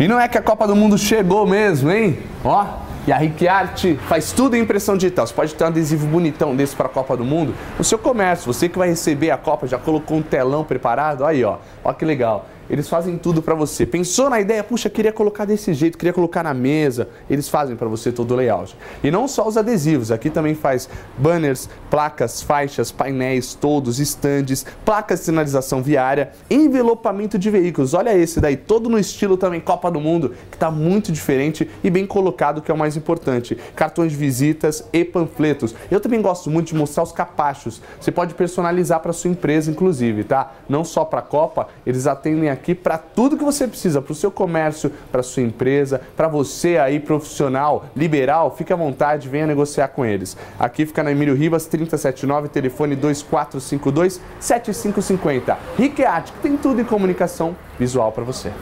E não é que a Copa do Mundo chegou mesmo, hein? Ó, e a Art faz tudo em impressão digital. Você pode ter um adesivo bonitão desse para a Copa do Mundo no seu comércio. Você que vai receber a Copa já colocou um telão preparado? Aí, ó. Ó que legal. Eles fazem tudo para você. Pensou na ideia? Puxa, queria colocar desse jeito, queria colocar na mesa. Eles fazem para você todo o layout. E não só os adesivos, aqui também faz banners, placas, faixas, painéis, todos, estandes, placas de sinalização viária, envelopamento de veículos. Olha esse daí, todo no estilo também Copa do Mundo, que está muito diferente e bem colocado, que é o mais importante. Cartões de visitas e panfletos. Eu também gosto muito de mostrar os capachos. Você pode personalizar para sua empresa, inclusive, tá? Não só para a Copa, eles atendem aqui aqui para tudo que você precisa, para o seu comércio, para sua empresa, para você aí profissional, liberal, fique à vontade, venha negociar com eles. Aqui fica na Emílio Ribas, 379, telefone 2452 7550. Riqueat, que tem tudo em comunicação visual para você.